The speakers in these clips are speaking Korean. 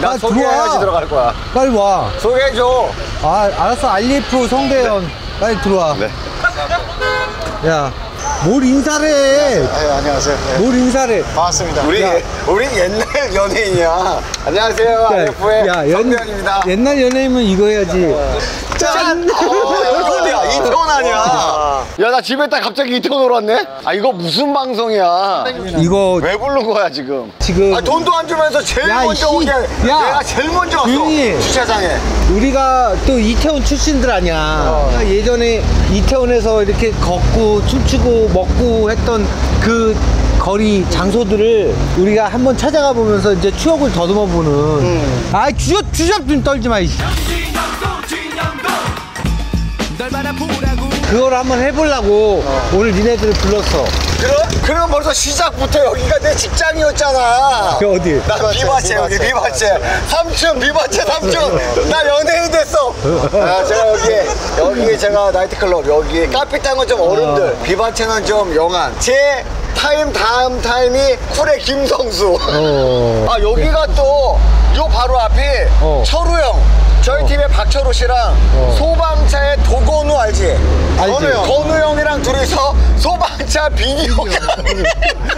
나 소개해야지. 들어갈 거야. 빨리 와. 소개해줘. 아, 알았어. 알리프 성대현. 빨리 들어와. 네. 야, 뭘 인사를 해. 네, 안녕하세요. 네, 뭘 인사를 해. 반갑습니다. 우리 야. 우리 옛날 연예인이야. 안녕하세요. 알프의 성대현입니다. 옛날 연예인은 이거 해야지. 짠! 어, 여기 어디야? 이태원 아니야? 야, 나 집에 딱 갑자기 이태원으로 왔네? 아, 이거 무슨 방송이야? 이거 왜 부른 거야, 지금? 지금 아, 돈도 안 주면서 제일 야, 먼저. 오게. 야. 내가 제일 먼저 왔어. 해. 주차장에. 우리가 또 이태원 출신들 아니야. 예전에 이태원에서 이렇게 걷고 춤추고 먹고 했던 그 거리 장소들을 우리가 한번 찾아가 보면서 이제 추억을 더듬어 보는. 아 주접 주접 좀 떨지 마. 이씨. 그걸 한번 해보려고 오늘 니네들을 불렀어. 그럼, 그럼 벌써 시작부터 여기가 내 직장이었잖아. 그 어디? 나 비바체 여기 비바체 삼촌 비바체 삼촌 나 연예인 됐어 아 제가 여기 여기 제가 나이트클럽 여기 캐피탈은 좀 어른들 비바체는 좀 young한 제 타임 다음 타임이 쿨의 김성수 어. 아 여기가 또 요 바로 앞이 어. 철우 형 저희 팀의 박철우 씨랑 소방차의 도건우 알지? 알지. 건우 형. 건우 형이랑 둘이서 소방차 비디오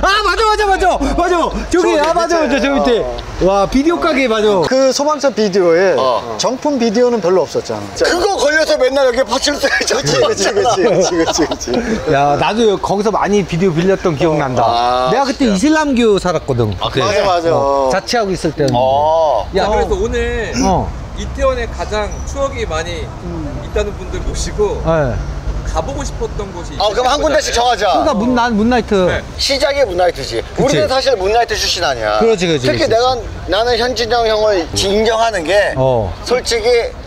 아 맞아 맞아 맞아 맞아 저기 아 맞아 맞아 저 밑에 와 비디오 가게 맞아 그 소방차 비디오에 어. 정품 비디오는 별로 없었잖아. 그거 걸려서 맨날 여기 파출소에 졌지 그치, 그치, 그치, 그치, 그치. 야 나도 거기서 많이 비디오 빌렸던 기억 난다 아, 내가 그때 진짜. 이슬람교 살았거든 그때. 맞아, 맞아. 어, 자취하고 있을 때는 어. 야 자, 그래서 오늘 어. 이태원에 가장 추억이 많이 있다는 분들 모시고 예. 가보고 싶었던 곳이 아 그럼 한 군데씩 정하자 그러니까 문, 난 문나이트 네. 시작이 문나이트지 우리는 사실 문나이트 출신 아니야 그렇지, 그렇지, 특히 그렇지. 내가 나는 현진영 형을 인정하는 게 어. 솔직히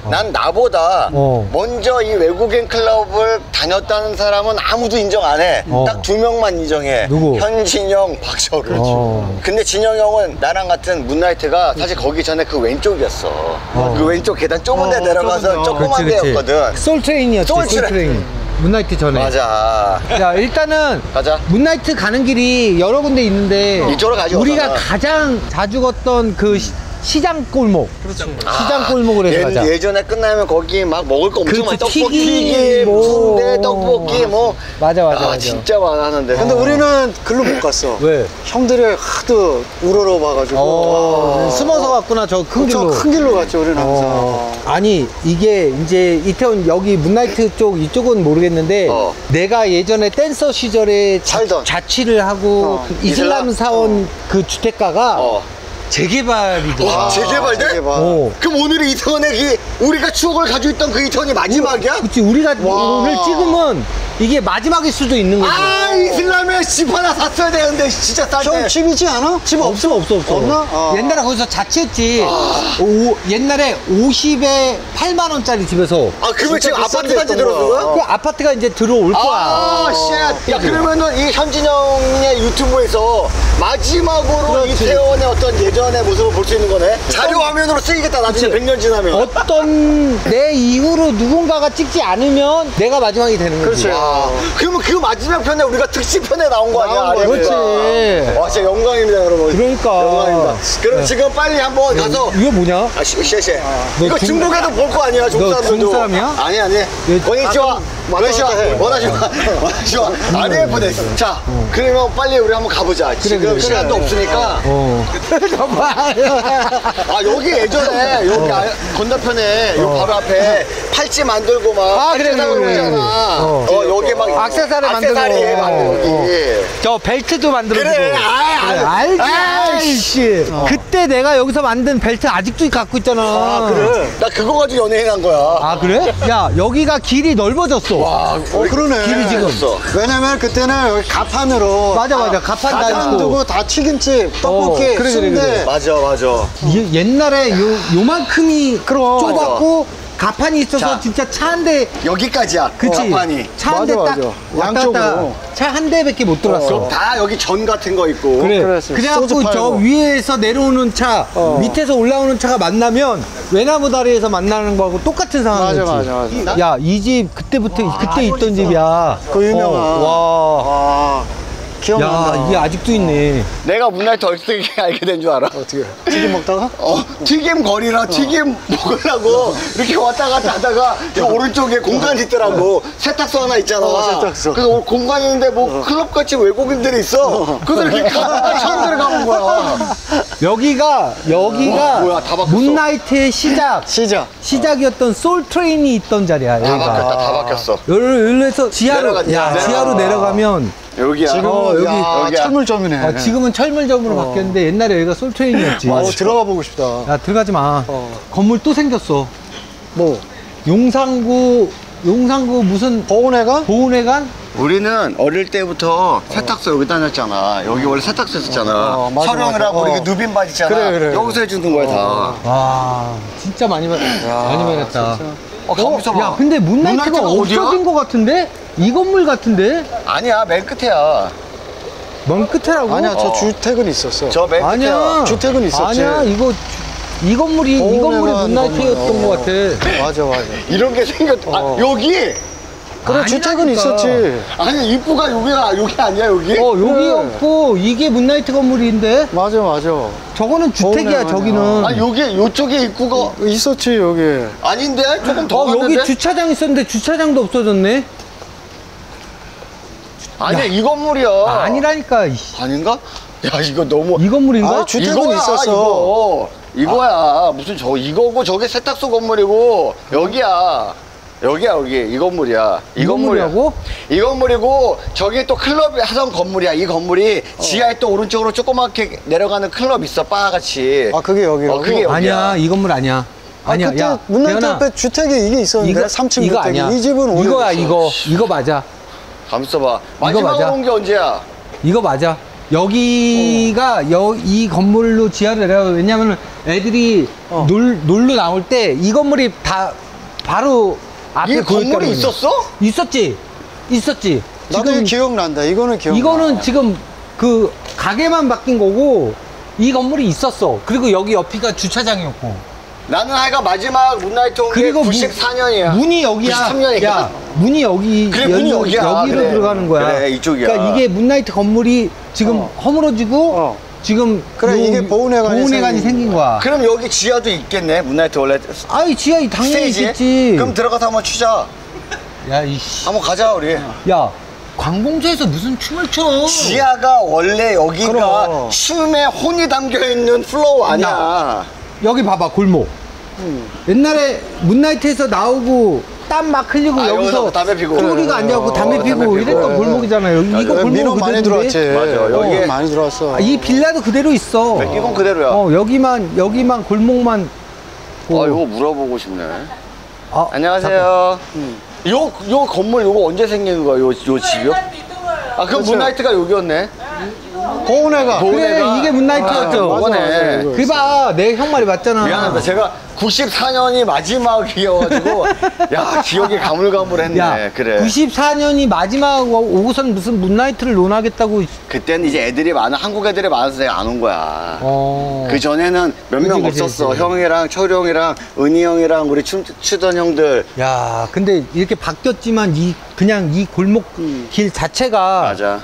난 나보다 어. 먼저 이 외국인 클럽을 다녔다는 사람은 아무도 인정 안 해 어. 딱두 명만 인정해 누구? 현진영 박철우 어. 근데 진영 형은 나랑 같은 문나이트가 사실 거기 전에 그 왼쪽이었어 그 왼쪽 계단 좁은 데 내려가서 조그만 데였거든 솔트레인이었지. 솔트레인 문나이트 전에 맞아 야 일단은 가자. 문나이트 가는 길이 여러 군데 있는데 이쪽으로 가지, 우리가. 가장 자주 걷던 그 시, 시장 골목 시장 골목을 해서 가자 아, 예, 예전에 끝나면 거기 막 먹을 거 엄청 많아 떡볶이 튀김, 튀김 뭐. 순대 떡볶이 뭐 맞아, 맞아, 아, 맞아. 진짜 많았는데 근데 우리는 글로 못 갔어. 왜? 형들이 하도 우러러 봐가지고. 어, 와. 숨어서 갔구나 저 큰 길로 큰 길로 갔죠, 우리는 항상. 어, 아니 이게 이제 이태원 여기 문나이트 쪽 이쪽은 모르겠는데 어. 내가 예전에 댄서 시절에 자, 살던. 자취를 하고 어. 그 이슬람? 사원 그 주택가가 어. 재개발이더라 와 재개발돼? 재개발. 어. 그럼 이태원의 그 우리가 추억을 가지고 있던 그 이태원이 마지막이야? 그치 우리가 와. 오늘 찍으면 이게 마지막일 수도 있는 거지 아 이슬람에 집 하나 샀어야 되는데 진짜 쌀형 때. 집이지 않아? 집 없어 없어 없어 없나? 어. 옛날에 거기서 자취했지 오, 옛날에 50에 8만 원짜리 집에서 아 그러면 지금 아파트 데 단지 들어온 거야. 거야? 그 아파트가 이제 들어올 거야 아, Shit. 야, 그러면은 이 현진영의 유튜브에서 마지막으로 그렇지. 이태원의 어떤 예전의 모습을 볼 수 있는 거네? 자료 화면으로 쓰이겠다, 나중에 100년 지나면. 어떤 내 이후로 누군가가 찍지 않으면 내가 마지막이 되는 거지. 그렇지. 와, 그러면 그 마지막 편에 우리가 특집 편에 나온 거 아니야? 아래에서. 그렇지. 와, 진짜 영광입니다, 여러분. 그러니까. 영광입니다. 그럼 지금 빨리 한번 가서. 이거 뭐냐? 아, 씨. 너 이거 중- 중국에도 볼 거 아니야, 중국 너 사람들도. 중국 사람이야? 아니, 아니. こんにちは. 고니치와. 원하시와. 원하시와. 아니, 예쁘네. 자, 그러면 빨리 우리 한번 가보자. 지금 그래, 그래. 시간도 없으니까. 어. 아 여기 예전에 여기 아- 건너편에 요 바로 앞에 팔찌 만들고 막 아, 그래, 그래, 그래. 그러잖아. 어. 어. 여기 막 액세서리 만들고. 액세서리 만들고. 저 벨트도 만들어주고. 그래, 아, 그래, 아, 알지. 아, 알지. 그때 내가 여기서 만든 벨트 아직도 갖고 있잖아. 아 그래? 나 그거 가지고 연예인 한 거야. 아, 그래? 야 여기가 길이 넓어졌어. 와, 어, 그러네. 길이 지금. 없어. 왜냐면 그때는 여기 가판으로. 맞아, 맞아. 다- 가판 다 가판 있고. 두고 다 튀김집, 떡볶이, 어, 그래, 그래, 순대. 그래. 맞아 맞아. 예- 옛날에 요, 요만큼이 그럼. 좁았고 가판이 있어서 자. 진짜 차 한 대 여기까지야. 그치 가판이. 차 한 대 딱 양쪽으로. 차 한 대밖에 못 들어왔어 다 여기 전 같은 거 있고. 그래. 그래갖고 저. 위에서 내려오는 차 어. 밑에서 올라오는 차가 만나면 외나무 다리에서 만나는 거하고 똑같은 상황이었지. 맞아, 맞아, 맞아. 야 이 집 그때부터 그때 있던 집이야. 그 유명한. 어, 와. 아, 기억난다. 야, 이게 아직도 있네. 내가 문나이트 어떻게 알게 된 줄 알아? 어떻게 튀김 먹다가? 어, 튀김 거리랑 튀김 먹으려고 이렇게 왔다 갔다 하다가 이 오른쪽에 공간이 있더라고. 세탁소 하나 있잖아. 어, 세탁소. 그 공간이 있는데 뭐 클럽 같이 외국인들이 있어. 그래서 이렇게 가다가 처음 들어가는 거야. 여기가, 여기가 어, 뭐야, 다 바뀌었어. 문나이트의 시작. 시작. 시작이었던 솔 트레인이 있던 자리야. 다 여기가. 바뀌었다, 다 바뀌었어. 여기서 지하로, 내려갔냐? 야, 내려가. 지하로 내려가면 여기야. 지금은 어, 여기- 야, 여기야. 철물점이네. 어, 지금은 철물점으로 바뀌었는데 옛날에 여기가 솔 트레인이었지. 어, 들어가 보고 싶다. 야, 들어가지 마. 어. 건물 또 생겼어. 뭐 용산구, 용산구 무슨 보은회가? 보훈회관? 우리는 어릴 때부터 세탁소 여기 다녔잖아. 여기 원래 세탁소 있었잖아. 어, 맞아, 촬영이라고 맞아. 우리 어. 누빈 바지 있잖아. 그래, 그래. 여기서 해주는 거야, 다. 와, 진짜 많이, 마- 많이 변했다. 어. 야, 근데 문나이트가 문나이트가? 없어진 것 같은데? 이 건물 같은데? 아니야, 맨 끝에야. 먼 끝에라고? 아니야, 저 어. 주택은 있었어. 저맨 끝에야. 아니야. 주택은 있었지. 아니야, 이거, 주- 이 건물이, 이 건물이 문나이트였던 건물. 것 같아. 맞아, 맞아. 이런 게 생겼. 어. 아, 여기. 그래, 주택은 아니라니까. 있었지. 아니 입구가 여기가 여기 아니야 여기? 어, 여기 그래. 없고, 이게 문나이트 건물인데? 맞아, 맞아. 저거는 주택이야, 보훈회관이야. 저기는. 아니 여기 요쪽에 입구가 있었지, 여기. 아닌데 조금 더 어, 갔는데? 여기 주차장 있었는데 주차장도 없어졌네? 아니야 이 건물이야. 아, 아니라니까. 아닌가? 야 이거 너무 이 건물인가? 아, 주택은 이거야, 있었어. 이거. 이거야 무슨 저 이거고 저게 세탁소 건물이고 여기야. 여기야 여기 이 건물이야. 이, 이. 건물이라고? 이 건물이고 저기 또 클럽 하던 건물이야. 이 건물이 어. 지하에 또 오른쪽으로 조그맣게 내려가는 클럽 있어 바같이. 아, 그게 여기라고? 어, 그게 여기야. 아니야, 이 건물 아니야. 아, 아니야, 그때 야. 문나이트 대현아, 앞에 주택에 이게 있었는데, 이거, 3층 이거 주택. 아니야. 이 집은 이거야. 이거. 이거 맞아. 감싸 봐. 맞아. 마지막으로 온 게 언제야? 이거 맞아. 여기가 여, 이 건물로 지하로 내려가 왜냐면 애들이 어. 놀, 놀러 나올 때 이 건물이 다 바로 앞에 이 건물이. 있었어? 있었지. 있었지. 지금 기억난다. 이거는 기억나. 이거는 지금 그 가게만 바뀐 거고 이 건물이 있었어. 그리고 여기 옆이가 주차장이었고. 나는 하여간 마지막 문나이트 온게 그리고 문- 94년이야. 문이 여기야. 93년이야. 야, 문이 여기 그래, 문이 열려- 여기야. 여기로 그래. 들어가는 거야. 그래, 이쪽이야. 그러니까 이게 문나이트 건물이 지금 어. 허물어지고 어. 지금 그래, 요- 이게 보훈회관이 보훈회관이 생긴 생긴 거야. 그럼 여기 지하도 있겠네. 문나이트 원래 아이 지하에 당연히. 있겠지. 그럼 들어가서 한번 추자. 야 이씨. 한번 가자 우리. 야 광봉주에서 무슨 춤을 춰? 지하가 원래 여기가 그럼. 춤에 혼이 담겨 있는 플로어 아니야. 여기 봐봐 골목. 음. 옛날에 문나이트에서 나오고 땀 막 흘리고 아, 여기서 여기서 담배 피고. 쪼리가 앉아갖고 어, 담배 담배 피고 피고. 이랬던 그래. 골목이잖아요. 여기 이거 맞아. 골목 민원 많이 그대로인데? 들어왔지. 맞아, 여기에- 어, 많이 들어왔어. 아, 이 빌라도 그대로 있어. 이건 그대로야. 어 여기만 여기만 골목만. 아 이거 물어보고 싶네. 아, 안녕하세요. 요, 요 건물 요거 언제 생긴 거야? 요, 요 집이요? 아, 그럼 그렇죠. 문나이트가 여기였네. 보- 그래 이게 문나이트였죠. 아. 이거. 그봐 내 형 말이 맞잖아. 미안합니다. 제가 94년이 마지막이어가지고, 야, 기억이 가물가물했네. 야, 그래. 94년이 마지막 오고선 무슨 문나이트를 논하겠다고. 그때는 이제 애들이 많아, 한국 애들이 많아서 내가 안 온 거야. 어. 그 전에는 몇 명 없었어. 그치. 형이랑 철이 형이랑 은희 형이랑 우리 춤, 추던 형들. 야, 근데 이렇게 바뀌었지만 이 그냥 이 골목 길 자체가 맞아.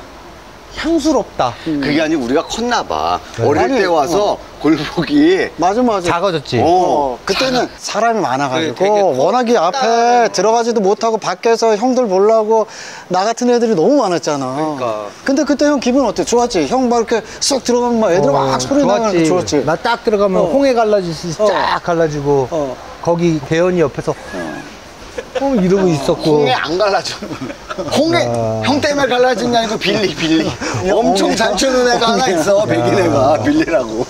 향수롭다. 그게 아니고 우리가 컸나 봐. 어릴 아니, 때 와서 골목이. 맞아, 맞아. 작아졌지. 어. 어, 그때는 사람이 그래, 많아가지고 컸다. 워낙에 앞에 들어가지도 못하고 밖에서 형들 보려고 나 같은 애들이 너무 많았잖아. 그러니까. 근데 그때 형 기분 어때? 좋았지? 형 막 이렇게 쏙 들어가면 막 애들 막 소리 나면 좋았지? 나 딱 들어가면 어. 홍해 갈라지듯이 어. 쫙 갈라지고 어. 거기 대현이 옆에서 어, 이러고 있었고. 홍해 안 갈라져. 홍해 아. 형 때문에 갈라진 게 아니고 빌리 빌리. 엄청 잘 추는 애가 하나 있어. 백인 애가 빌리라고.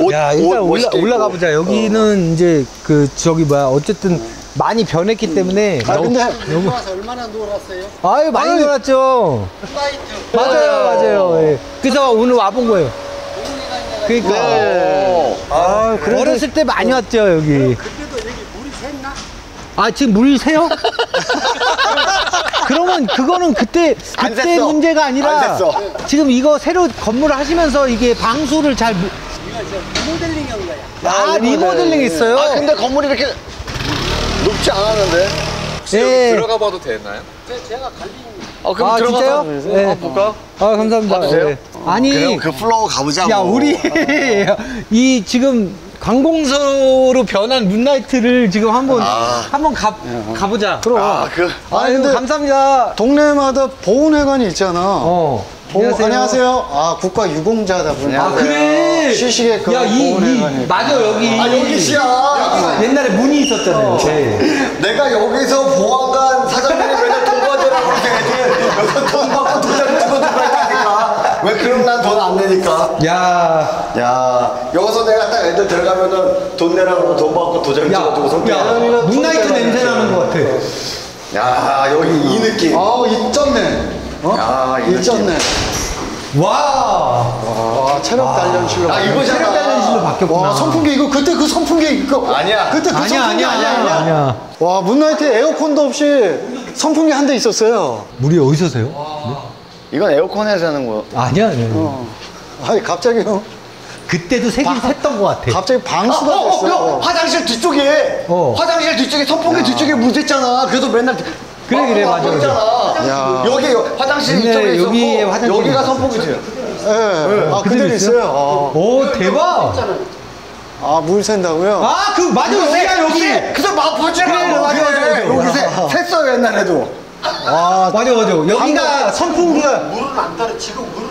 옷, 야옷 일단 올라, 멋있게 올라가. 보자. 여기는 이제 그 저기 뭐야 어쨌든 많이 변했기 때문에. 아, 근데 너무 얼마나 놀았어요? 아유 많이 아유. 놀았죠. 맞아요, 맞아요. 예. 그래서 오늘 와본 거예요. 그러니까 어. 아, 그래도 어렸을 때 많이 왔죠 여기. 아 지금 물 새요? 그러면 그거는 그때 안 그때 샜어. 문제가 아니라 안 샜어. 지금 이거 새로 건물을 하시면서 이게 방수를 잘 무- 아 리모델링 했어요. 아 근데 건물이 이렇게 높지 않았는데. 혹시 예. 여기 들어가 봐도 되나요? 어, 그럼 아, 들어가서 진짜요? 네. 한번 볼까? 아 감사합니다. 봐주세요. 예. 아니 그 플로어 가보자고. 야 우리 이 지금 관공서로 변한 문나이트를 지금 한번 아. 한번 가 가보자. 그럼. 아, 그. 아, 근데 감사합니다. 동네마다 보훈회관이 있잖아. 어. 보훈- 안녕하세요. 아, 국가 유공자다 보니. 아 그래. 쉬시게끔 야이 이, 보훈회관이. 맞아 여기. 아, 여기 시야. 옛날에 문이 있었잖아요. 네. 내가 여기서 보안관 사장님이 맨날 돈 받으라고 그렇게 애들 여기서 돈 받고 도장. 왜 그럼 난 돈 안 내니까. 야. 야, 여기서 내가 딱 애들 들어가면은 돈 내라고 돈 받고 도장 야, 찍어주고 손 야. 문나이트 냄새 나는 것 같아. 야, 여기 이 느낌. 아우, 입졌네. 어? 야, 이 입졌네. 와. 와, 체력 단련실로. 아, 이거잖아. 체력 단련실로 바뀌었구나. 와, 선풍기 이거 그때 그 선풍기 이거. 아니야. 그때 그 아니야, 선풍기 아니야, 아니야, 아니야. 와, 문나이트 에어컨도 없이 선풍기 한 대 있었어요. 물이 어디서 새요? 이건 에어컨에서 하는 거. 아니야, 아니야. 어. 아니, 갑자기, 어, 그때도 세긴 샜던 것 같아. 갑자기 방수가 어, 어, 됐어. 어, 화장실 뒤쪽에 어. 화장실 뒤쪽에 선풍기 뒤쪽에 묻었잖아. 그래서 맨날 그래, 그래, 맞아. 야. 여기 화장실 옛날에 이쪽에 있었고 화장실 여기가 있었어. 선풍기 뒤에. 예. 아, 그대로 있어요. 아, 오, 대박! 아, 물 샌다고요? 아, 그, 맞아, 우리가 여기! 그래서 마포지라고 그래, 맞아, 맞아, 맞아. 여기 세, 샜어요 옛날에도. 아, 맞아, 맞아. 여기가 선풍기가,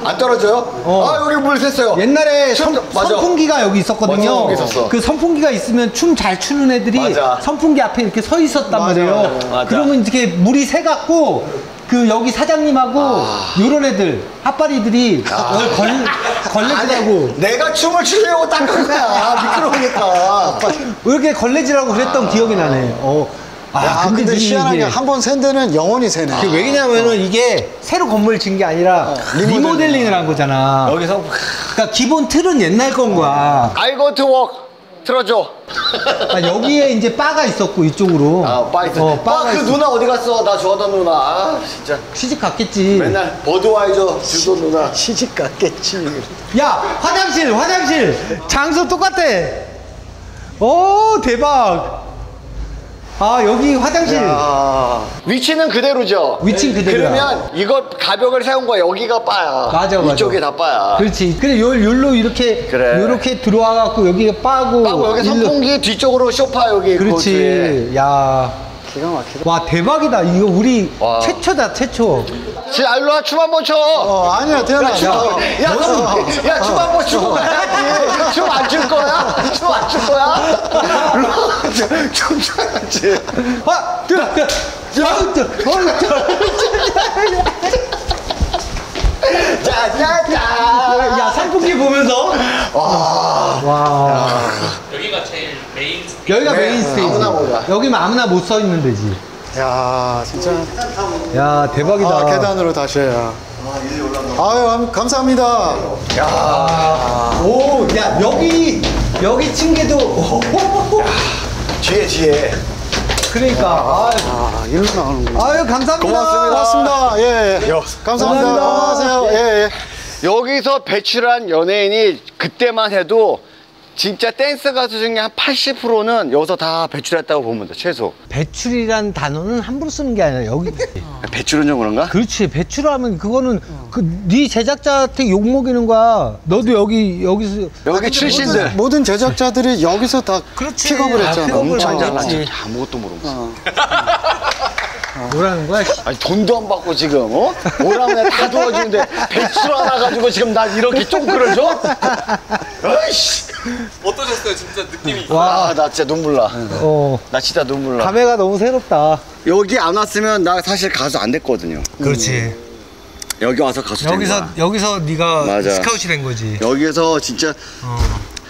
안 떨어져요? 어. 아 여기 물 샜어요. 옛날에 선, 맞아. 선풍기가 여기 있었거든요. 있었어. 그 선풍기가 있으면 춤 잘 추는 애들이 맞아. 선풍기 앞에 이렇게 서 있었단 맞아, 말이에요. 맞아. 그러면 이렇게 물이 새갖고, 그 여기 사장님하고 요런 애들 핫바리들이 여기 걸 걸레질하고 내가 춤을 추려고 닦은 거야 미끄러우니까. 이렇게 걸레질하고 그랬던 기억이 나네. 어. 아, 근데, 이- 희한한 게 이게- 한번샌 데는 영원히 새네. 그 왜냐면은 이게 새로 건물 진게 아니라 리모델링을 한 거잖아. 여기서 그러니까 기본 틀은 옛날 건 거야. I go to work 틀어줘. 아, 여기에 이제 바가 있었고 이쪽으로. 아, 빠 있어. 어, 빠, 바가 그 있어. 누나 어디 갔어? 나 좋아하던 누나. 아, 진짜. 시집 갔겠지. 맨날 버드와이저 주던 누나. 시집 갔겠지. 야 화장실 화장실 장소 똑같아. 오 대박. 아 여기 화장실. 아, 위치는 그대로죠. 위치는 그대로야. 그러면 이거 가벽을 세운 거야. 여기가 빠야. 맞아, 맞아. 이쪽이 다 빠야. 그렇지. 그래 요 요로 이렇게 그래. 요렇게 들어와 갖고 여기가 빠고. 빠고 여기 일로- 선풍기 뒤쪽으로 소파 여기 뒤에. 그렇지. 야. 기가 막히다. 와 대박이다. 이거 우리 와. 최초다 최초. 지 알로 와, 춤 한번 춰. 어, 아니야, 태연아. 야, 춤, 야, 춤, 야, 춤 한번 추고 가야지. 춤 안 출 거야? 춤 안 출 거야? 춤, 춤 춰야지. 아, 야, 야, 야, 짜짜짜. 야, 선풍기 보면서. 와. 와. 여기가 제일. 여기가 네, 메인 스테이지. 아무나 보자. 여기면 아무나 못 서 있는 데지. 야, 진짜. 야, 대박이다. 아, 계단으로 다시 해요. 아유, 감- 감사합니다. 오, 야, 여기, 여기 층계도. 뒤에, 뒤에. 그러니까. 아유, 아, 일로 나오는구나. 아유, 감사합니다. 고맙습니다. 고맙습니다. 예, 예. 감사합니다. 감사합니다. 안녕하세요. 예, 예. 여기서 배출한 연예인이 그때만 해도 진짜 댄스 가수 중에 한 80%는 여기서 다 배출했다고 보면 돼, 최소. 배출이란 단어는 함부로 쓰는 게 아니라 여기. 배출은 좀 그런가? 그렇지. 배출하면 그거는 그 네 제작자한테 욕 먹이는 거야. 너도 여기 여기서 여기 출신들. 모든 제작자들이 여기서 다 그렇지. 픽업을 아, 했잖아. 픽업을 엄청. 했지. 아무것도 모르고. 뭐라는 거야? 아니 돈도 안 받고 지금 어? 오라면 다 도와주는데 배출 하나 가지고 지금 나 이렇게 쫑크를 줘? 아이씨 어떠셨어요? 진짜 느낌이. 와, 아나 진짜 눈물 나. 어. 나 진짜 눈물 나. 감회가 너무 새롭다. 여기 안 왔으면 나 사실 가수 안 됐거든요. 그렇지. 여기 와서 가수 된 여기서 거야. 여기서 네가 맞아. 스카웃이 된 거지. 여기서 진짜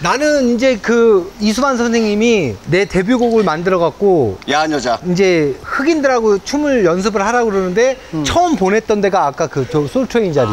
나는 이제 그 이수만 선생님이 내 데뷔곡을 만들어 갖고 야한 여자. 이제 흑인들하고 춤을 연습을 하라고 그러는데 처음 보냈던 데가 아까 그 솔트레인 자리.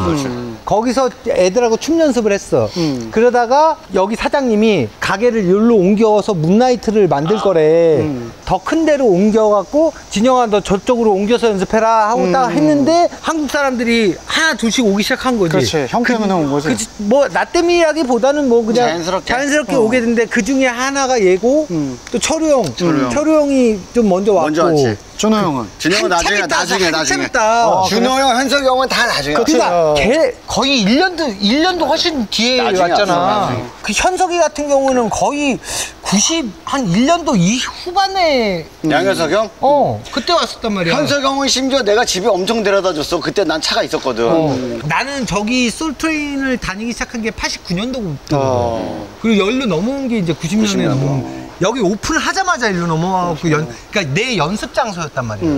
거기서 애들하고 춤 연습을 했어. 그러다가 여기 사장님이 가게를 여기로 옮겨서 문나이트를 만들 거래. 더큰 데로 옮겨갖고 진영아 너 저쪽으로 옮겨서 연습해라 하고 딱 했는데 한국 사람들이 하나 둘씩 오기 시작한 거지. 그렇지. 형 때문에 온 거지. 그치, 뭐, 나 때문이라기보다는 뭐, 그냥. 자연스럽게. 자연스럽게 오게 됐는데, 그 중에 하나가 얘고, 또 철우 형. 철우, 형이 좀 먼저 왔고. 먼저 왔지. 준호 형은. 준호 형은 나중에 있다, 나중에 나중에 있다. 어, 준호 형, 현석이 형은 다 나중에 그러니까 어. 걔 거의 1년도 1년도 훨씬 뒤에 왔잖아. 왔어. 그 현석이 같은 경우는 거의 90한 1년도 이 후반에 양현석 형? 어 그때 왔었단 말이야. 현석 형은 심지어 내가 집에 엄청 데려다 줬어. 그때 난 차가 있었거든. 어. 나는 저기 솔트레인을 다니기 시작한 게 89년도고 어. 그리고 열로 넘어온 게 이제 90년에 90년도. 넘어. 여기 오픈을 하자마자 일로 넘어와갖고 연, 그러니까 내 연습 장소였단 말이야.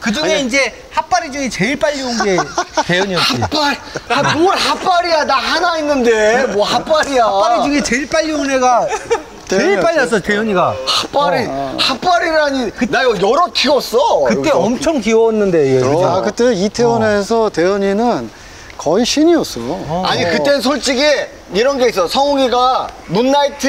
그 중에 이제 핫바리 중에 제일 빨리 온 게 대현이었지. 핫발! 아, 뭘 핫발이야. 나 하나 있는데. 뭐 핫발이야. 핫바리 중에 제일 빨리 온 애가 제일. 빨리 왔어, 대현이가. 핫발이, 핫발이라니. 나 이거 여러 키웠어. 그때 여기서. 엄청 귀여웠는데, 얘. 그죠? 아, 그때 이태원에서 대현이는 거의 신이었어. 아니, 그땐 솔직히 이런 게 있어. 성욱이가 문나이트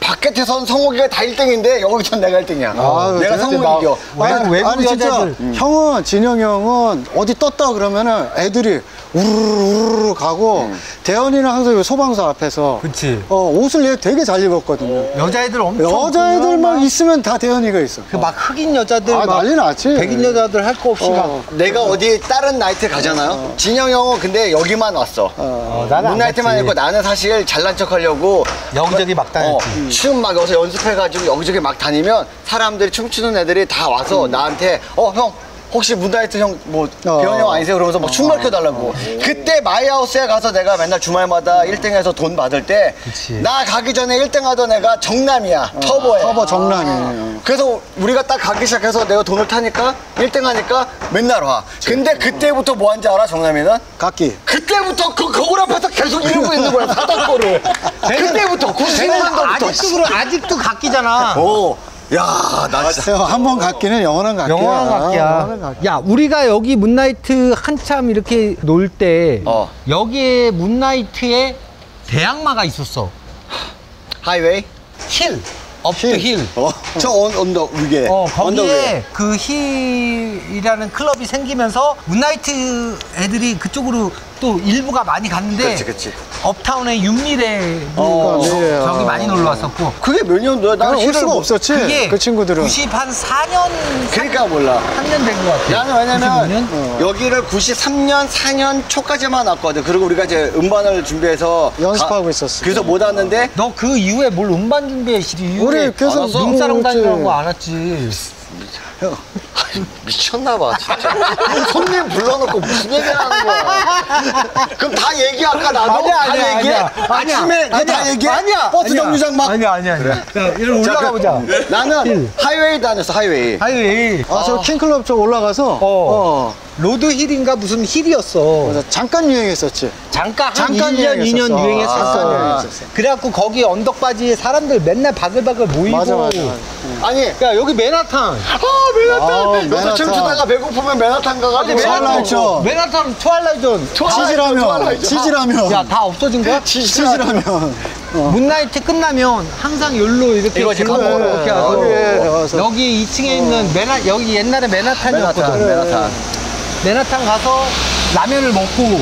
바깥에 선 성욱이가 다 1등인데 여기선 내가 1등이야. 아, 내가 그때 성욱이 나- 이겨. 아니, 외국 아니, 진짜 여자들. 형은 진영이 형은 어디 떴다 그러면은 애들이 우르르 우르르 가고 대현이는 항상 요 소방서 앞에서 그치. 어, 옷을 얘 되게 잘 입었거든요. 여자애들 엄청. 여자애들 막 있으면 다 대현이가 있어. 그 막 흑인 여자들. 아, 막 난리 났지. 백인 여자들 할 거 없이 어. 막. 내가 어 디 다른 나이트 가잖아요. 진영 형은 근데 여기만 왔어. 어, 나는 안 문나이트만. 있고 나는 사실 잘난 척 하려고 여기저기 막 다녔지. 어, 춤막 여기서 연습해가지고 여기저기 막 다니면 사람들이 춤추는 애들이 다 와서 나한테 어 형 혹시 문나이트 형뭐 어. 배현 형 아니세요? 그러면서 막 춤 가르쳐달라고 그때 마이하우스에 가서 내가 맨날 주말마다 1등해서 돈 받을 때 그치. 나 가기 전에 1등 하던 애가 정남이야 터보에 터보 정남이. 그래서 우리가 딱 가기 시작해서 내가 돈을 타니까 1등 하니까 맨날 와 근데 그때부터 뭐 한지 알아 정남이는? 각기. 그때부터 그 거울 앞에서 계속 이러고 있는 거야 사다코를 그때부터 90년도부터 아직도 그래, 아직도 각기잖아. 오, 야, 나 진짜. 한번 각기는 영원한 각기야. 영원한 각기야. 영원한 각기. 야, 우리가 여기 문나이트 한참 이렇게 놀 때 어. 여기에 문나이트에 대항마가 있었어. 하이웨이? 힐, 업드 힐. 어, 저 언, 언덕 위에. 어. 거기에 그 힐이라는 클럽이 생기면서 문나이트 애들이 그쪽으로 또 일부가 많이 갔는데 그치, 그치. 업타운의 윤미래도 어, 네, 저기 어. 많이 놀러 왔었고 그게 몇 년도야? 나 그냥 올 힐을 수가 못- 없었지. 그게 그 친구들은. 90 한 4년, 그러니까 몰라. 3년 된 것 같아. 나는 왜냐면 95년? 어. 여기를 93년, 4년 초까지만 왔거든. 그리고 우리가 이제 음반을 준비해서 연습하고 가- 있었어. 그래서 못 왔는데 너 그 이후에 뭘 음반 준비해? 이 이후에 우리 계속 눈사람 있지. 다니라는 거안 왔지. 미쳤나봐 진짜 손님 불러놓고 무슨 얘기를 하는 거야 그럼 다 얘기 할까 나도? 아니야, 다 아니야, 얘기해? 아니야. 아침에 아니야, 다 얘기해? 아니야. 버스 아니야. 정류장 막 아니야, 아니야, 아니야. 야, 이리 자, 올라가 그- 보자. 나는 하이웨이 다녔어 하이웨이 하이웨이. 아, 저 킹클럽 쪽 올라가서 어. 어. 로드 힐인가 무슨 힐이었어. 맞아, 잠깐 유행했었지. 잠깐 한 잠깐 1년, 2년 유행했었어. 유행했었어. 잠깐 유행했었어. 그래갖고 거기 언덕바지에 사람들 맨날 바글바글 모이고. 맞아, 맞아. 아니 야, 여기 맨하탄. 아 맨하탄 아, 요새 맨하탄. 춤추다가 배고프면 맨하탄 가가지고 맨하탄. 맨하탄 트와일라이존. 치즈라면, 트와일라이트. 치즈라면. 야, 다 없어진 거야? 치즈라면. 어. 문나이트 끝나면 항상 여기로 이렇게 이거지, 불러 가보로. 이렇게 어, 하고. 여기 2층에 있는 맨하 여기 옛날에 맨하탄이었거든. 맨하탄 맨하탄 가서 라면을 먹고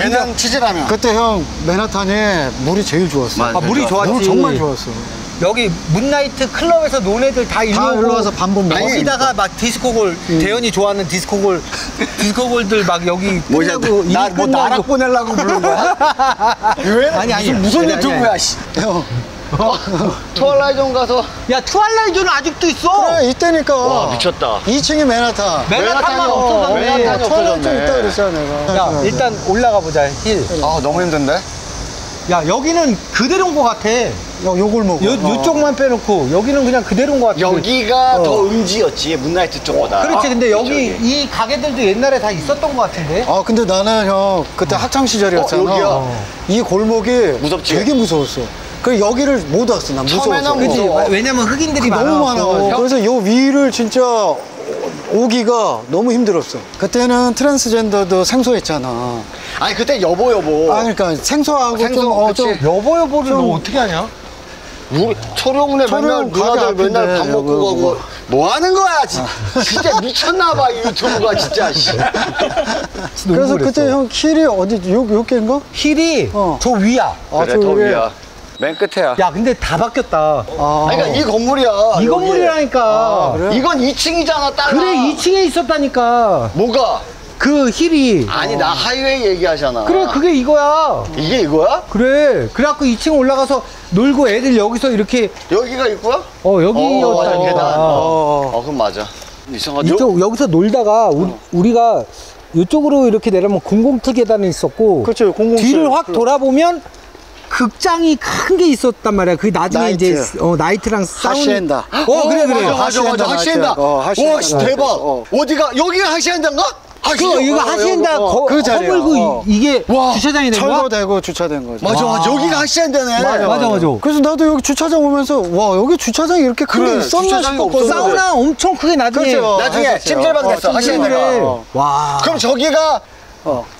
얘는 치즈라면 그때 형 맨하탄에 물이 제일 좋았어. 맞아. 아, 물이 좋았지. 물 정말 좋았어. 여기 문나이트 클럽에서 논 애들 다 일로 일로 와서 반복 먹어. 거기다가 막 디스코골 대현이 좋아하는 디스코골 디스코골들 막 여기 끝나고 일이 나뭐 끝나고 나락 보내려고 부른 거야? 왜? 아니, 아니. 무슨, 무슨 아니, 유튜브야 아니. 씨 형. 트와일라이존 가서 야 트와일라이존은 아직도 있어 그래, 이때니까. 와 미쳤다 2층이 맨하탄. 맨하탄만 어, 없어졌네 맨하탄이 트와일라이트 없어졌네. 있다 그랬잖아, 내가. 야 일단 올라가 보자 힐. 아 너무 힘든데? 야 여기는 그대로인 것 같아. 요, 요, 요걸 먹어. 요쪽만 빼놓고 여기는 그냥 그대로인 것 같아. 여기가 더 음지였지 문나이트 쪽보다 그렇지 근데 여기 이쪽이. 이 가게들도 옛날에 다 있었던 것 같은데. 아 근데 나는 형 그때 학창 시절이었잖아. 어, 여기야. 이 골목이 무섭지? 되게 무서웠어. 그 여기를 못 왔어. 난 무서워서. 그치 무서워. 왜냐면 흑인들이 너무. 많아. 그래서 요 위를 진짜 오기가 너무 힘들었어. 그때는 트랜스젠더도 생소했잖아. 아니 그때 여보 여보 아 그러니까 생소하고 생소, 좀, 어. 좀 여보 여보를 좀- 너 어떻게 하냐? 우리 초룡네 맨날 누나들 맨날 밥 먹고 여보, 가고 뭐 하는 거야 진- 진짜 미쳤나봐 이 유튜브가 진짜 씨. 그래서 그때 형 킬이 어디 요, 요 개인가? 힐이 어. 저 위야. 아, 그래 저더 위에 위야 맨 끝에야. 야 근데 다 바뀌었다 아, 아니, 그러니까 이 건물이야. 이 여기. 건물이라니까 그래? 이건 2층이잖아, 딸. 그래 2층에 있었다니까 뭐가? 그 힐이 아니, 나 하이웨이 얘기하잖아. 그래 그게 이거야 이게 이거야? 그래 그래갖고 2층 올라가서 놀고 애들 여기서 이렇게 여기가 있고야? 어 어, 여기였다 맞아, 계단. 어. 어. 어, 그럼 맞아. 이상하죠? 이쪽 여기서 놀다가 우리, 가 이쪽으로 이렇게 내려면 공공특 계단이 있었고 그렇죠, 공공실. 뒤를 확 돌아보면 극장이 큰 게 있었단 말이야. 그 나중에 나이트. 이제 어, 나이트랑 하시엔다. 어 그래 그래. 맞아, 맞아, 맞아. 하시엔다. 어, 하시엔다 와, 씨, 나이트. 대박. 어. 어디가, 여기가 하시엔다인가? 그 하시엔다. 이거 어, 하시엔다 여기, 어. 거, 그 자리야. 허물고 이- 어. 이게 와, 주차장이 된 거야? 철거되고 주차된 거죠. 맞아, 맞아. 여기가 하시엔다네. 맞아, 맞아. 그래서 나도 여기 주차장 오면서 와 여기 주차장이 이렇게 큰게 그래, 있었나 싶었거든. 사우나 엄청 크게 나중에 그렇죠. 나중에. 찜질방 어, 됐어, 하시엔다가. 어. 와. 그럼 저기가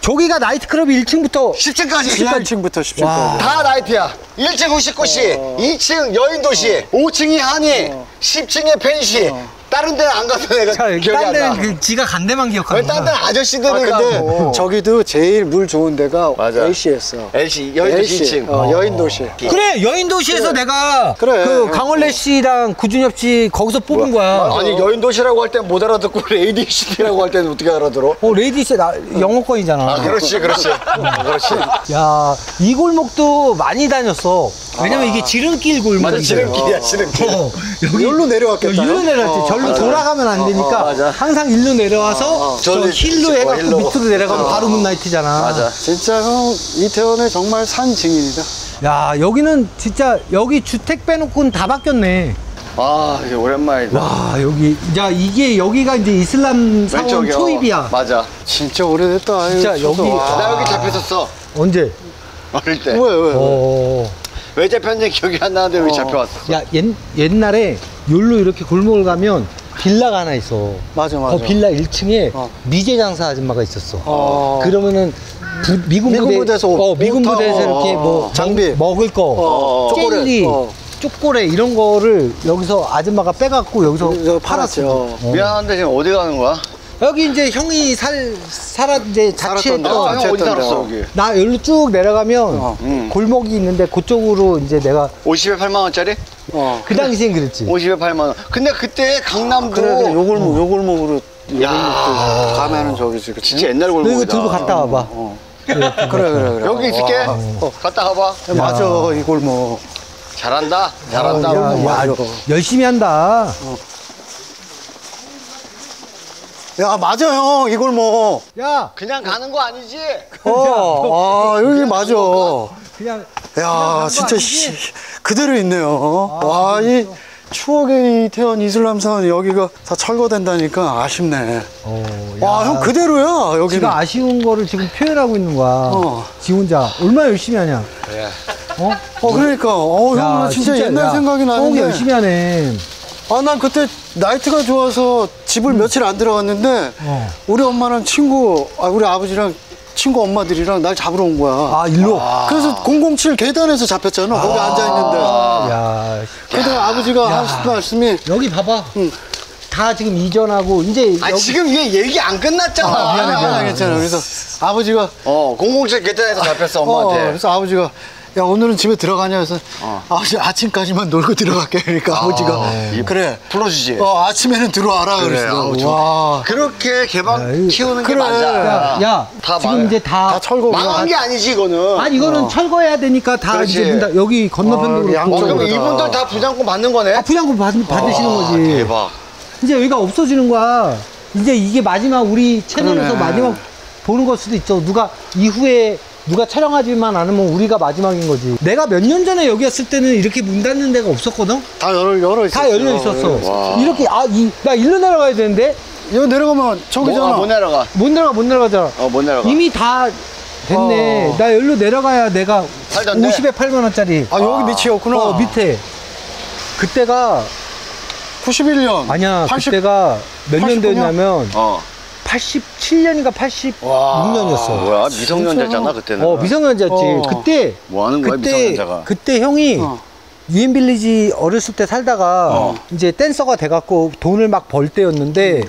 저기가 나이트클럽이 1층부터 10층까지. 1층부터 10층까지. 다 나이트야. 1층 후식구시, 어. 2층 여인도시, 5층이 한이, 10층에 펜시. 다른 데는 안 가서 내가 자, 기억이 딴안 데는 나. 그 지가 간 데만 왜 기억하는 딴 데는 거야. 아저씨들이 아, 근데 가고. 저기도 제일 물 좋은 데가 맞아. A시였어. LC, 여인도시 2층. 어, 여인 도시. 그래 여인 도시에서 내가 그래. 그 강원래 씨랑 구준엽 씨 거기서 뽑은 거야. 아니 여인 도시라고 할 땐 못 알아듣고 레이디시티라고 할 때는 어떻게 알아들어? 어 레이디스 나 영어권이잖아. 아 그렇지 그렇지 어, 그렇지 야, 이 골목도 많이 다녔어. 왜냐면 이게 지름길. 맞아 지름길이야 지름길 어, 여기 여기로 내려왔겠다. 일로 내려왔지. 어, 절로 맞아. 돌아가면 안 되니까 어, 맞아. 항상 일로 내려와서 저 저기, 힐로 어, 해갖고 힐로. 밑으로 내려가면 바로 문나이트잖아. 맞아 진짜 형 이태원의 정말 산 증인이다. 야, 여기는 진짜 여기 주택 빼놓고는 다 바뀌었네. 아 이게 오랜만이다 와, 여기 야 이게 여기가 이제 이슬람 사원 왼쪽이요. 초입이야. 맞아 진짜 오래됐다. 아유, 진짜 저도. 여기- 와. 나 여기 잡혔었어 언제? 어릴 때 왜, 왜, 왜? 어. 왜 잡혔는지 기억이 안 나는데 여기 잡혀왔어 야, 옛, 옛날에 여기로 이렇게 골목을 가면 빌라가 하나 있어. 맞아, 맞아. 그 빌라 1층에 어. 미제 장사 아줌마가 있었어. 어. 그러면은 부- 미군, 미군 부대, 부대에서 어, 미군 옷 부대에서 타- 이렇게 뭐 장비. 먹, 먹을 거, 어, 초콜릿. 젤리, 어. 초콜릿 이런 거를 여기서 아줌마가 빼갖고 여기서. 팔았죠. 미안한데 지금 어디 가는 거야? 여기 이제 형이 살 살아 이제 자취했던 아, 어, 형 어디 살았어 어. 여기 나 여기로 쭉 내려가면 어. 음. 골목이 있는데 그쪽으로 이제 내가 50에 8만 원짜리? 어. 그 당시엔 그랬지. 50에 8만 원 근데 그때 강남도 그래, 그래. 요 골목, 요 골목으로. 요 야. 가면은 저기지. 그치? 진짜 옛날 너 골목이다 이거 들고 갔다 와봐. 어. 그래, 그래, 그래. 여기 있을게 어. 갔다 가봐 맞아, 이 골목. 잘한다 잘한다 야, 야, 맞아. 열심히 한다. 야, 맞아, 형, 이 골목. 야, 그냥 가는 거 아니지? 어, 아, 여기 맞아. 그냥 야, 거 진짜? 씨, 그대로 있네요. 와, 이 추억의 이태원 이슬람사원 여기가 다 철거된다니까 아쉽네. 어, 와, 형 그대로야, 여기는. 지가 아쉬운 거를 지금 표현하고 있는 거야. 어. 지 혼자 얼마나 열심히 하냐. 그래 어? 어, 그러니까. 어, 형, 나 진짜, 옛날 야, 생각이 나는데. 열심히 하네. 아, 난 그때 나이트가 좋아서 집을 며칠 안 들어갔는데, 어. 우리 엄마랑 친구, 아, 우리 아버지랑 친구 엄마들이랑 날 잡으러 온 거야. 아, 일로. 그래서 007 계단에서 잡혔잖아. 거기 앉아있는데. 야, 그때 아버지가 하신 말씀이, 여기 봐봐. 다 지금 이전하고 이제 아 여기 지금 얘 얘기 안 끝났잖아 아, 미안해, 미안해, 괜찮아. 그래서 아버지가, 어 007 계단에서 잡혔어 어, 엄마한테 그래서 아버지가, 야, 오늘은 집에 들어가냐 해서, 아버지 아침까지만 놀고 들어갈게. 그러니까 아버지가, 그래. 불러주지 어, 아침에는 들어와라. 그래, 그랬어. 와. 그렇게 개방 야, 이- 키우는 게 그래. 맞아 야, 야다 지금 망- 이제 다, 다 철거. 망한 게 아니지 이거는 아니 이거는 철거해야 되니까 다 그렇지. 이제 문 다, 여기 건너편도 어, 그렇고 양쪽으로 어, 그럼 다. 이분들 다 부장권 받는 거네 아, 부양금 받, 받으시는 거지. 대박 이제 여기가 없어지는 거야. 이제 이게 마지막 우리 채널에서 그러네. 마지막 보는 걸 수도 있죠. 누가 이후에 누가 촬영하지만 않으면 우리가 마지막인 거지. 내가 몇 년 전에 여기 왔을 때는 이렇게 문 닫는 데가 없었거든. 다 열어, 열어 있었어. 다 열려 있었어. 와. 이렇게 아이나 일로 내려가야 되는데 여기 내려가면 저기잖아. 뭐가 못 내려가 못 내려가 못 내려가잖아. 어못 내려가 이미 다 됐네. 어. 나 여기로 내려가야 내가 살던데? 50에 8만 원짜리. 아, 여기 밑이었구나. 어 밑에. 그때가 91년. 아니야 80 그때가 몇89 년? 년도였냐면 어 87년인가 86년이었어. 뭐야 미성년자잖아 그때는 어 미성년자였지. 어. 그때 뭐 하는 거야 그때 미성년자가 그때 형이 어. 유엔빌리지 어렸을 때 살다가 어. 이제 댄서가 돼갖고 돈을 막 벌 때였는데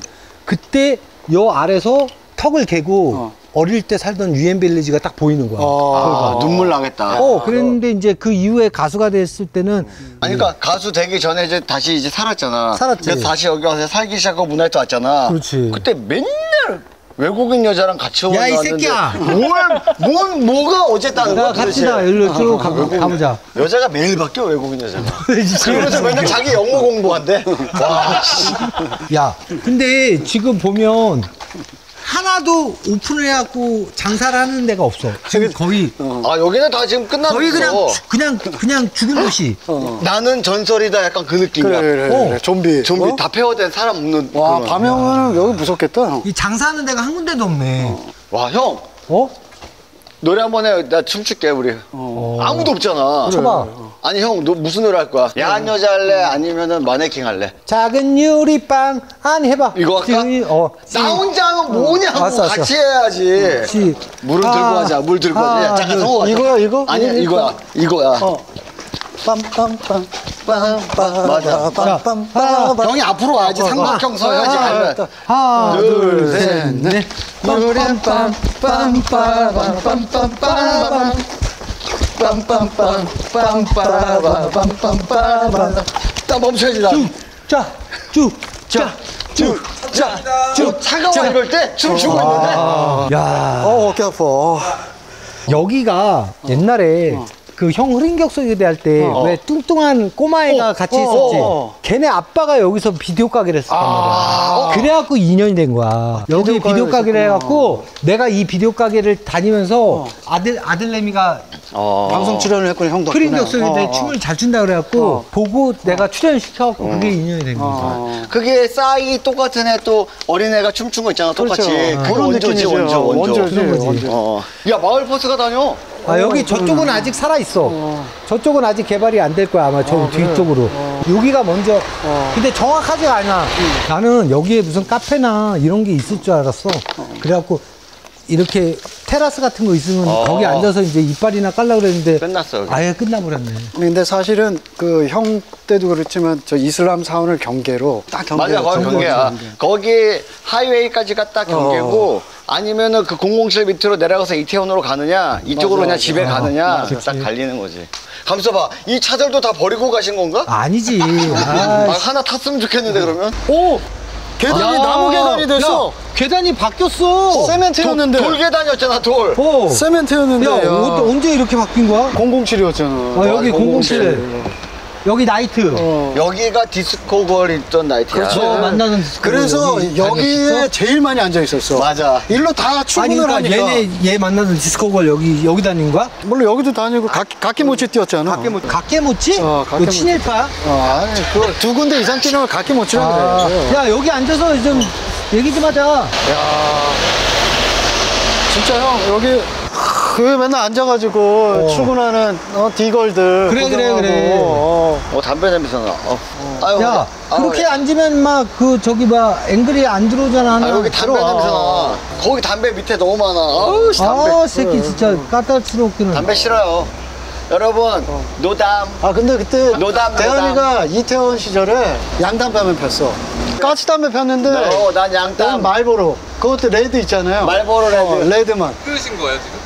그때 요 아래서 턱을 개고 어. 어릴 때 살던 유엔 빌리지가 딱 보이는 거야. 아, 눈물 나겠다. 어, 그랬는데 이제 그 이후에 가수가 됐을 때는 아니, 그러니까 가수 되기 전에 이제 다시 이제 살았잖아. 살았지. 다시 여기 와서 살기 시작하고 문화에 또 왔잖아. 그렇지. 그때 맨날 외국인 여자랑 같이 야, 이 왔는데 새끼야! 뭘, 뭔, 뭐가 어쨌다는 거야? 야, 같이? 나, 일로 쭉 가, 가보자. 여자가 매일 바뀌어, 외국인 여자가. 그러면서 맨날 자기 영어 공부한대. 와, 씨. 야, 근데 지금 보면 하나도 오픈을 해갖고 장사를 하는 데가 없어. 지금 거의, 아, 여기는 다 지금 끝나고 거의 그냥. 죽- 그냥, 그냥 죽은 도시. 나는 전설이다 약간 그 느낌이야. 그래, 그래, 그래, 어. 그래. 좀비. 좀비 어? 다 폐허된 사람 없는 와, 그런. 밤에 오면 여기 무섭겠다. 형. 이 장사하는 데가 한 군데도 없네. 와, 형. 어? 노래 한 번 해. 나 춤출게, 우리. 아무도 없잖아. 쳐봐. 아니, 형, 너 무슨 노래 할 거야? 야한 여자 할래? 아니면은 마네킹 할래? 작은 유리빵 안 해봐. 이거 할까? 지- 어. 나 혼자 하면 뭐냐고 알았어, 알았어. 같이 해야지. 시- 물은 아, 들고 하자. 물 들고 아, 하자. 야, 잠깐 그, 성호 가자. 이거야, 이거? 아니야, 이거? 이거야. 이거야. 어. 빰빰빰. 빰빰. 맞아. 빰빰빰. 형이 앞으로 와야지. 삼각형 서야지. 아. 하나, 둘, 셋, 넷. 딱 멈춰야지, 나. 자, 쭉, 자, 쭉, 자, 쭉. 차가워 이럴 때 춤추고 있는데. 야. 어, 어깨 아파. 어. 여기가 옛날에 그 형 흐린격소 의대 할 때왜 뚱뚱한 꼬마애가 같이 어, 있었지. 어, 어. 걔네 아빠가 여기서 비디오 가게를 했었단 말이야. 그래갖고 2년이 된 거야. 여기 비디오 비디오 가게를 해갖고 내가 이 비디오 가게를 다니면서 어. 아들 아들내미가 방송 출연을 했군요, 형도. 어, 어. 춤을 잘 춘다 그래갖고 보고 내가 출연시켜갖고 그게 2년이 된 거야. 어. 그게 싸이 똑같은 애 또 어린애가 춤춘 거 있잖아 똑같이 그렇죠. 그런 느낌이죠. 원조 원조. 원조. 어. 야 마을 버스가 다녀 아 여기 저쪽은 아직 살아 있어. 저쪽은 아직 개발이 안 될 거야 아마 저 뒤쪽으로. 여기가 먼저. 근데 정확하지가 않아. 나는 여기에 무슨 카페나 이런 게 있을 줄 알았어. 그래갖고 이렇게 테라스 같은 거 있으면 어. 거기 앉아서 이제 이빨이나 깔라 그랬는데 끝났어 여기 아예 끝나버렸네. 근데 사실은 그 형 때도 그렇지만 저 이슬람 사원을 경계로 딱 경계. 맞아 거기 경계야 거기 하이웨이까지가 딱 경계고 아니면은 그 007 밑으로 내려가서 이태원으로 가느냐 이쪽으로 맞아, 그냥 맞아. 집에 가느냐 딱 갈리는 거지 감사 봐 이 차들도 다 버리고 가신 건가? 아니지. 아, 아, 하나 탔으면 좋겠는데 그러면 오! 계단이 야, 나무 계단이 됐어. 야, 계단이 바뀌었어. 세멘트였는데. 돌 계단이었잖아 돌 어. 세멘트였는데. 야, 어, 언제 이렇게 바뀐 거야? 007이었잖아. 아, 여기 어, 007. 여기 나이트. 어. 여기가 디스코 걸 있던 나이트야 그렇죠. 너 만나는 디스코 그래서 여기 여기에 다녔었어? 제일 많이 앉아 있었어. 맞아. 일로 다 아니 출근을 그러니까 하니까. 얘네 얘 만나는 디스코 걸 여기 여기 다닌 거야? 물론 여기도 다니고 가키, 가키모치 뛰었잖아. 뭐 각계모찌? 어, 너 각계모찌. 친일파야? 어, 아니, 그두 군데 이상 뛰는 걸 가키모치라 아, 그래. 야 여기 앉아서 좀 얘기 좀 하자. 진짜 형 여기 그 맨날 앉아가지고 출근하는 어, 디걸들 그래, 그래, 그래. 어. 어 담배 냄새 나. 어. 아유, 야 아유, 그렇게 앉으면 막 그 저기 막 앵글이 안 들어오잖아. 아, 여기 담배 들어와. 냄새 나. 거기 담배 밑에 너무 많아. 아우 씨, 담배. 아 새끼 진짜 까탈스럽기는. 담배 싫어요. 여러분 노담. 아 근데 그때 노담, 대현이가 이태원 시절에 양담배 한번 폈어. 까치담배 폈는데 어, 난난 양담. 말보로. 그것도 red 있잖아요. 말보로 red. 어, red만. 끊으신 거예요 지금?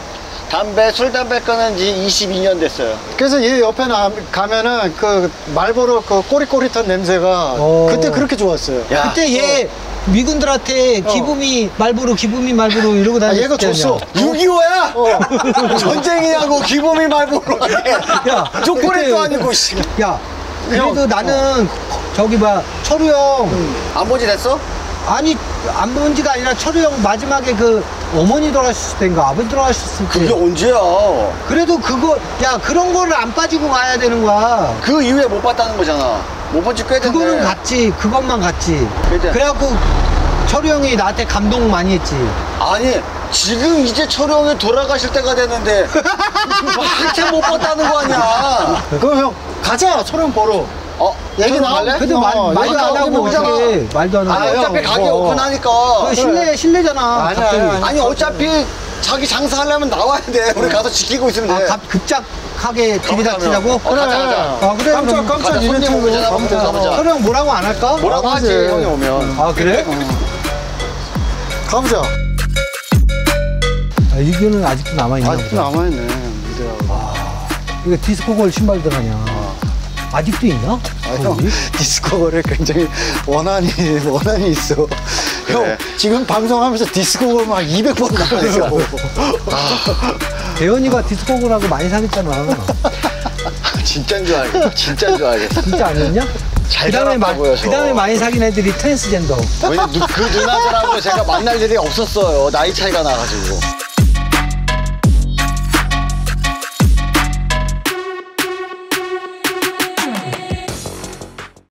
담배 술 담배 끊은 지 22년 됐어요 그래서 얘 옆에 나, 가면은 그 말보로 그 꼬릿꼬릿한 냄새가 어. 그때 그렇게 좋았어요 야, 그때 얘 미군들한테 give me 말보로 give me 말보로 이러고 아, 다녔을 얘가 때 줬어 아니야? 6.25야? 전쟁이냐고 give me 말보로 야, 초콜릿도 아니고 씨. 야 그래도 나는 저기 봐 철우 형안 보지 됐어? 아니 안 본 지가 아니라 철우 형 마지막에 그 어머니 돌아가셨을 때인가 아버지 돌아가셨을 때 그게 언제야? 그래도 그거 야 그런 거를 안 빠지고 가야 되는 거야. 그 이후에 못 봤다는 거잖아. 못 본지 꽤 됐네. 그거는 갔지. 그것만 갔지. 그래. 그래갖고 철우 형이 나한테 감동 많이 했지. 아니 지금 이제 철우 형이 돌아가실 때가 됐는데 한참 못 봤다는 거 아니야? 그럼 형 가자. 소령 보러. 어? 얘기. 갈래? 그래도 말, 어, 말도 안 하고 오잖아. 말도 안 아니 하고 어차피 형, 가게 어. 오픈하니까 그거 실내 실내잖아 아니야, 갑자기. 아니야. 아니 어차피 자기 장사하려면 나와야 돼 우리 가서 지키고 있으면 아, 돼 갑, 급작 하게 들이닥치자고? 어, 가자, 가자. 아, 그래? 깜짝 깜짝 이벤트. 철우 형 뭐라고 안 할까? 뭐라고 아, 하지 그래. 형이 오면 아, 그래? 가보자 아, 이거는 아직도 남아있나 아직도. 남아있네 무대하고 이거 디스코걸 신발들 아니야. 아직도 있나? 아, 형 거기? 디스코gol에 굉장히 원한이 원한이 있어 형 지금 방송하면서 디스코골 막 200번 나가있어 대현이가 디스코걸하고 많이 사귀었잖아. 진짜인 줄 알겠어. 진짜인 줄 알겠어. 진짜 아니었냐? 잘 그 다음에 마, 자랐다고요, 저. 그 다음에 많이 사귄 애들이 트랜스젠더. 왜냐 그 누나들하고 제가 만날 일이 없었어요. 나이 차이가 나가지고.